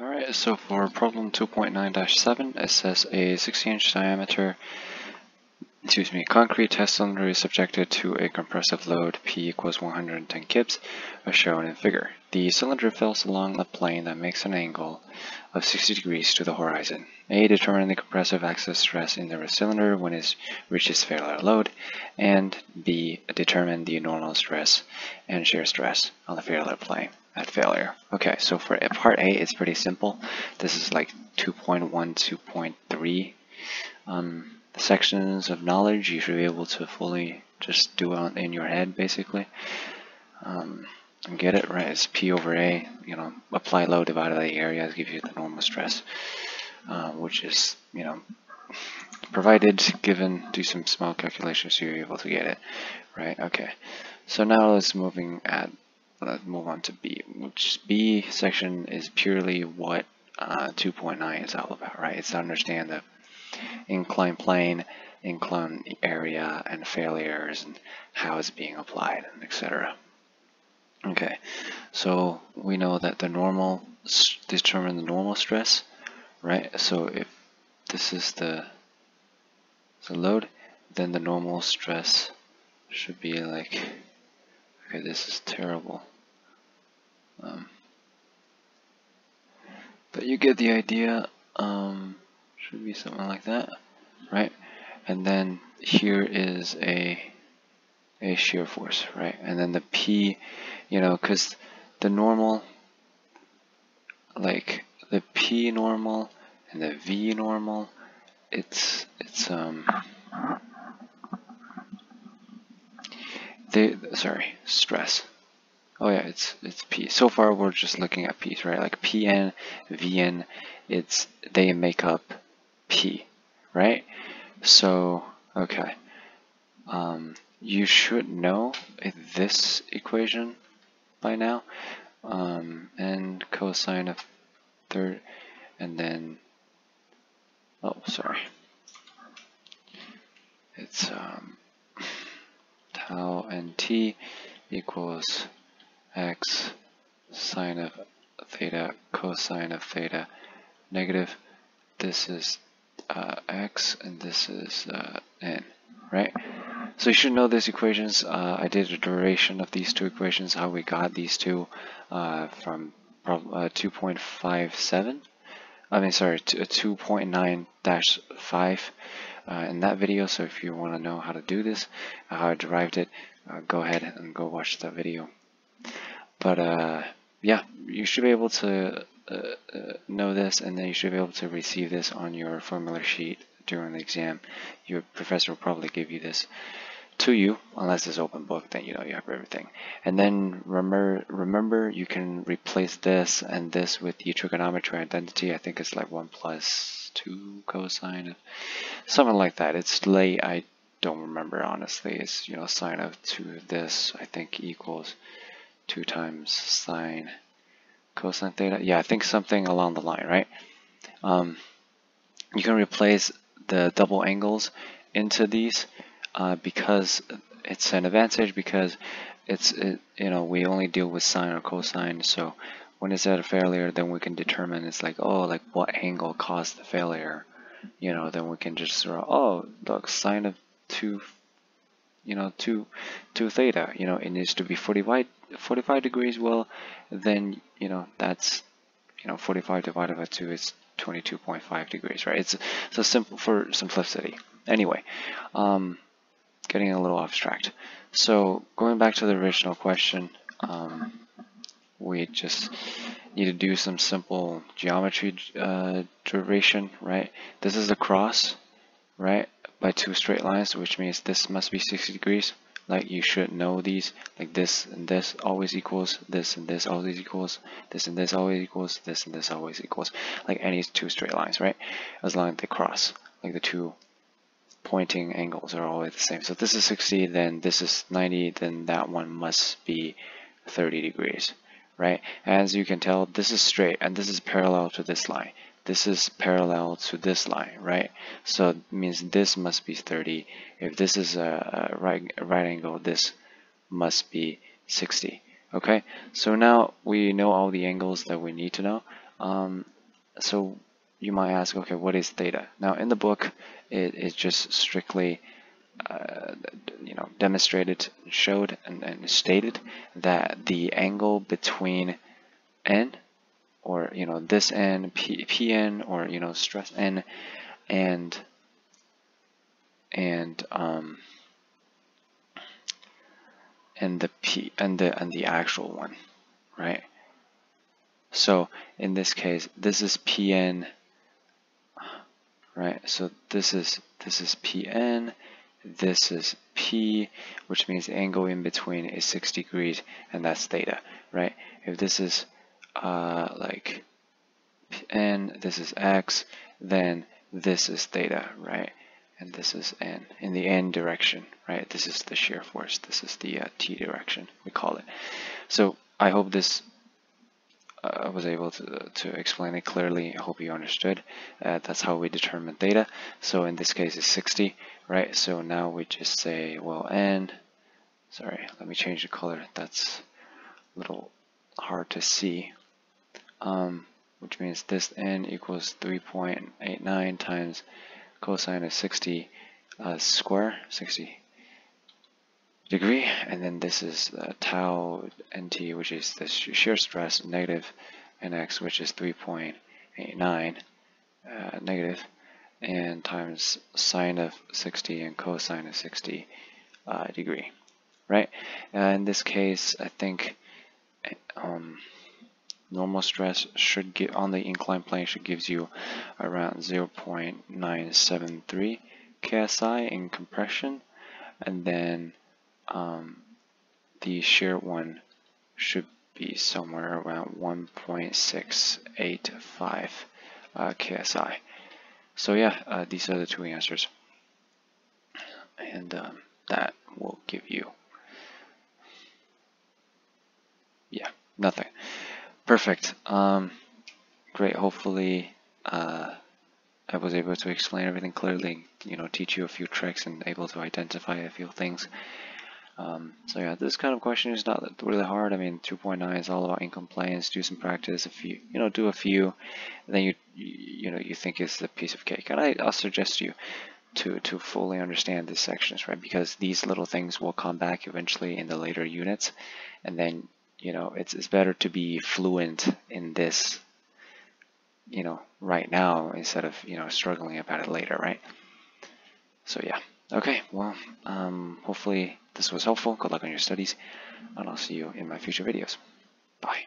Alright, so for problem 2.9-7, it says a 60 inch diameter, excuse me, concrete test cylinder is subjected to a compressive load P equals 110 kips, as shown in figure. The cylinder fills along a plane that makes an angle of 60 degrees to the horizon. A. Determine the compressive axial stress in the cylinder when it reaches failure load, and B. Determine the normal stress and shear stress on the failure plane at failure. Okay, so for part A, it's pretty simple. This is like 2.1, 2.3 um, sections of knowledge. You should be able to fully just do it in your head, basically. Um, get it right. It's P over A. You know, apply load divided by the area gives you the normal stress, uh, which is you know provided given do some small calculations you're able to get it right okay so now let's moving at let's move on to B, which B section is purely what uh, 2.9 is all about, right? It's to understand the inclined plane, inclined area, and failures, and how it's being applied, and etc. Okay, so we know that the normal, determine the normal stress, right? So if this is the, the load, then the normal stress should be like, okay, this is terrible. Um, but you get the idea. Um, should be something like that, right? And then here is a a shear force, right? And then the P, you know, because the normal, like the P normal and the V normal, it's it's um they sorry stress Oh yeah, it's it's P. So far we're just looking at P's, right? Like PN, VN, it's they make up P, right? So okay, um, you should know this equation by now, um, and cosine of third, and then oh sorry, it's um, tau and t equals x sine of theta cosine of theta negative. This is uh, x and this is uh, n right? So you should know these equations. Uh, I did a derivation of these two equations how we got these two uh, from uh, 2.57 I mean sorry 2.9-5 uh, in that video. So if you want to know how to do this how I derived it go ahead and go watch that video. But uh, yeah, you should be able to uh, uh, know this and then you should be able to receive this on your formula sheet during the exam. Your professor will probably give you this to you unless it's open book then you know you have everything. And then remember remember you can replace this and this with the trigonometry identity. I think it's like 1 plus 2 cosine something like that. It's late. I don't remember honestly. It's you know sine of 2 this I think equals 2 times sine cosine theta. Yeah, I think something along the line, right? Um, you can replace the double angles into these uh, because it's an advantage because it's it, you know we only deal with sine or cosine. So when it's at a failure then we can determine it's like oh like what angle caused the failure? You know then we can just throw oh look sine of 2 you know 2 2 theta. You know it needs to be 45 45 degrees. Well then you know that's you know 45 divided by 2 is 22.5 degrees right? It's so simple for simplicity. Anyway um, getting a little abstract so going back to the original question um, we just need to do some simple geometry uh, derivation right this is a cross right by two straight lines, which means this must be 60 degrees. Like you should know these, like this and this always equals, this and this always equals, this and this always equals, this and this always equals, like any two straight lines, right? As long as they cross, like the two pointing angles are always the same. So this is 60, then this is 90, then that one must be 30 degrees, right? As you can tell, this is straight and this is parallel to this line this is parallel to this line, right? So it means this must be 30. If this is a, a right, right angle, this must be 60. Okay, so now we know all the angles that we need to know. Um, so you might ask, okay, what is theta? Now in the book, it is just strictly uh, you know, demonstrated, showed, and, and, stated that the angle between n, or you know, this n, p, pn, or you know, stress n, and and um, and the p and the and the actual one, right? So in this case, this is pn, right? So this is this is pn this is P, which means the angle in between is 6 degrees, and that's theta, right? If this is uh, like N, this is X, then this is theta, right? And this is N, in the N direction, right? This is the shear force. This is the uh, T direction, we call it. So I hope this I was able to, to explain it clearly. I hope you understood. Uh, that's how we determine theta. So in this case, it's 60, right? So now we just say, well, n, sorry, let me change the color. That's a little hard to see. Um, which means this n equals 3.89 times cosine of 60 uh, square, 60 degree, and then this is uh, tau nt, which is the shear stress, negative nx, which is 3.89 uh, negative, and times sine of 60 and cosine of 60 uh, degree, right? Uh, in this case, I think um, normal stress should get on the inclined plane should gives you around 0.973 ksi in compression, and then um, the shear one should be somewhere around 1.685 uh, KSI. So yeah, uh, these are the two answers. And um, that will give you, yeah, nothing. Perfect. Um, great. Hopefully, uh, I was able to explain everything clearly, you know, teach you a few tricks and able to identify a few things. Um, so yeah, this kind of question is not really hard. I mean, 2.9 is all about inclined planes. Do some practice. If you you know do a few, then you you know you think it's a piece of cake. And I, I'll suggest you to to fully understand these sections, right? Because these little things will come back eventually in the later units, and then you know it's it's better to be fluent in this, you know, right now instead of you know struggling about it later, right? So yeah. Okay, well, um, hopefully this was helpful. Good luck on your studies, and I'll see you in my future videos. Bye.